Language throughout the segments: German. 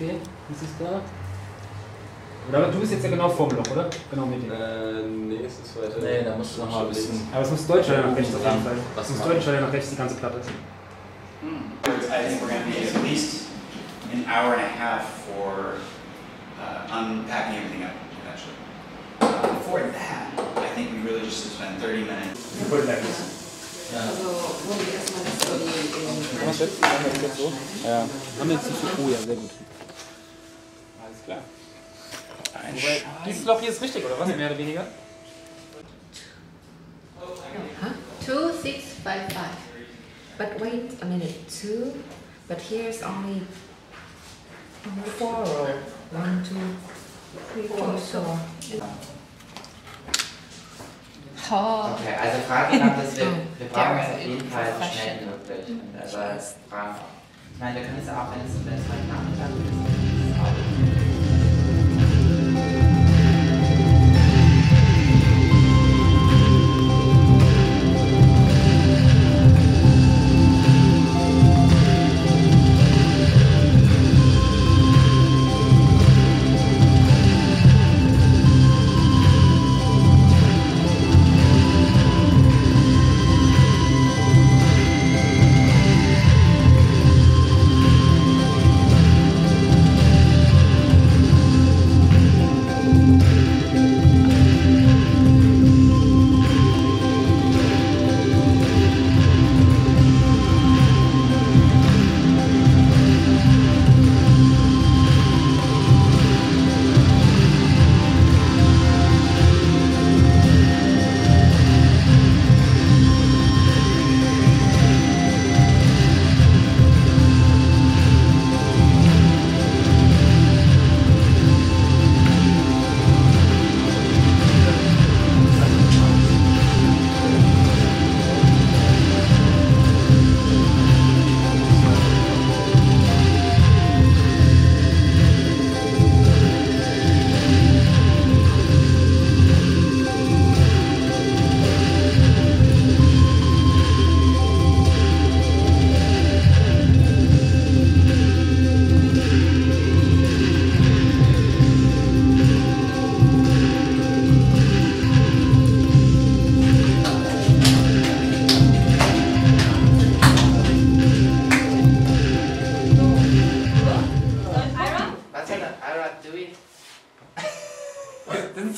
Okay, ist es da? Oder du bist jetzt ja genau vorm Loch, oder? Genau mit dir. Äh, nee, es ist weiter. Nee, da musst du noch mal ein bisschen. Aber es muss deutsch oder nach rechts auf jeden Fall. Was Es muss machen? deutsch oder nach rechts die ganze Platte. I think we're gonna need at least an hour and a half for uh, unpacking everything up, eventually. Uh, Before that, I think we really just spend thirty minutes. Ja. Also wollen wir erstmal das irgendwie in Was jetzt? Machen wir das jetzt so? Ja. Haben wir jetzt nicht so. Oh ja, sehr gut. Alles klar. Ein Wobei, dieses Loch hier ist richtig, oder was? Mehr oder weniger? Huh? Two, six, five, five. But wait a minute, two, but here's only four row. One, two, three, four, so. Oh. Okay, also Frage nach, dass wir, Oh, wir brauchen es auf jeden Fall so schnell wie möglich. Und also Fragen. Ich meine, wir können es auch, wenn es, wenn es heute Nachmittag ist,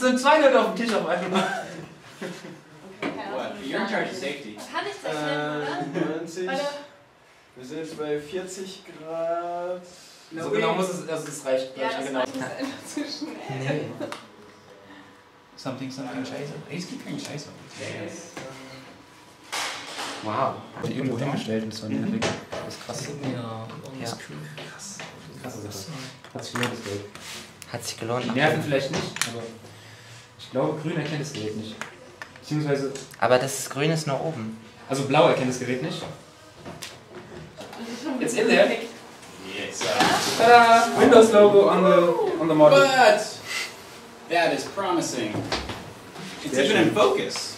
sind zwei Leute auf dem Tisch auf einmal. What? You're in charge of safety. Kann ich das Äh, oder? 90. Warte. Wir sind jetzt bei 40 Grad. So genau muss es, also es reicht, Ja, das genau. war einfach zu schnell. Nee. Something, something, Scheiße. He's keeping Scheiße. Wow. Die irgendwo hingestellt und es war nervig. Das ist krass. Ja, Ja. Krasse Sache. Hat sich gelohnt, das Geld. Hat sich gelohnt. Die Nerven vielleicht nicht, aber ich glaube, grün erkennt das Gerät nicht. Beziehungsweise, Aber das ist grün ist nur oben. also blau erkennt das Gerät nicht. It's in there. Yes. Tada! Äh, Windows logo on the, on the model. But that is promising. It's Sehr even schön. in focus.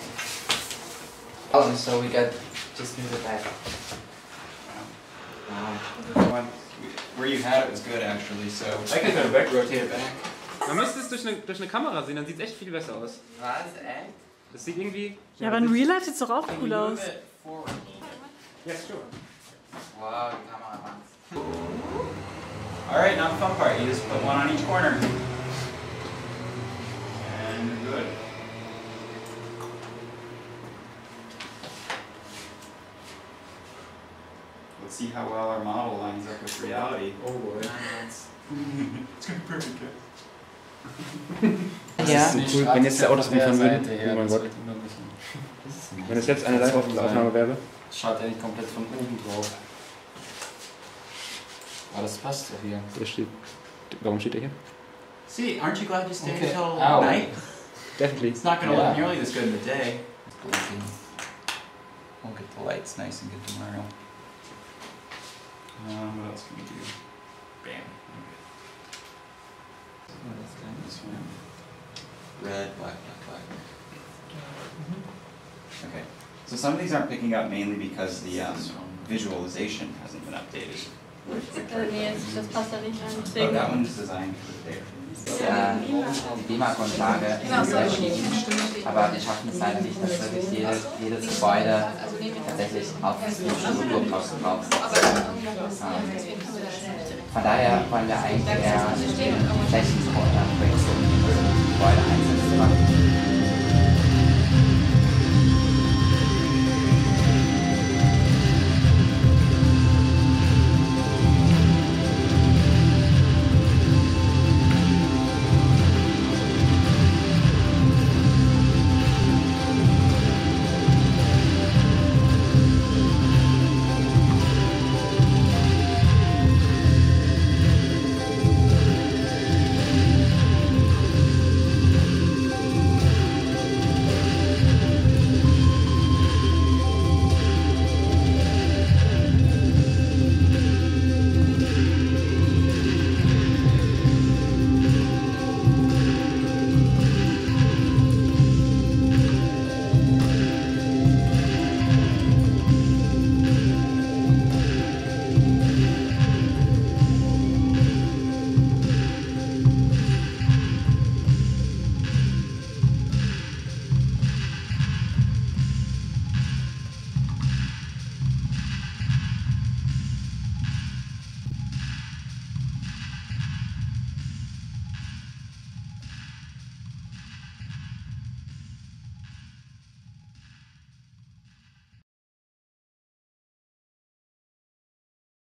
Oh, so we got just move it back. Wow. One- Where you had it was good, actually. So I can go back. rotate it back. Man müsste es durch eine, durch eine Kamera sehen, dann sieht es echt viel besser aus. Was, ey? Das sieht irgendwie. Ja, aber in Real Life sieht es doch auch cool aus. Yes, sure. Wow, die Kamera macht's. All right, now the fun part. You just put one on each corner. And you're good. Let's see how well our model lines up with reality. Oh boy. it's gonna be perfect, guys. Ja. Cool, wenn jetzt die Autos rumfahren. Seite Oh mein das Gott. Das ist Wenn es jetzt eine Live-Aufnahme wäre. Das schaut ja nicht komplett von oben drauf. Aber das passt doch hier. Der steht. Warum steht der hier? See, aren't you glad you stayed Okay. until Ow. night? Definitely. It's not gonna look Yeah. nearly this good in the day. Blinking. We'll get the lights nice and good tomorrow. Um, what else can we do? Bam. Okay. Oh, that's kind of this one. Red, black, black, black. Okay. So some of these aren't picking up mainly because the um, visualization hasn't been updated. Äh, nee, jetzt- das passt da nicht rein. Oh, Deswegen. that one is designed for there. Ja, die BIMA-Grundlage ist sehr schick, aber wir schaffen es leider nicht, dass wirklich jede, jedes Gebäude tatsächlich auf Strukturkosten draufsetzt. Ähm, Von daher wollen wir eigentlich eher den Flächenprojektion Gebäudeeinsatzfaktor.